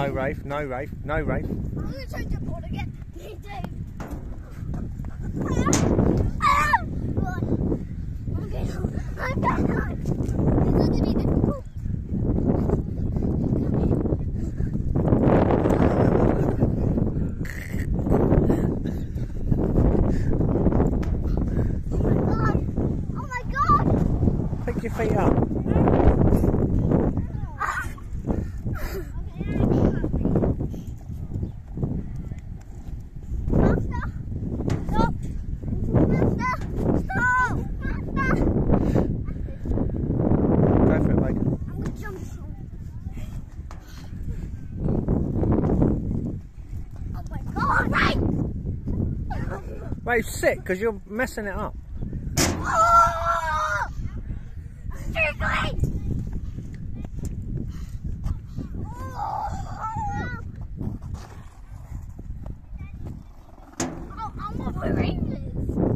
No, Rafe. No, Rafe. No, Rafe. I'm gonna change the board again. You do. Ah! Right. Rafe, sit, because you're messing it up. Oh! I'm not moving.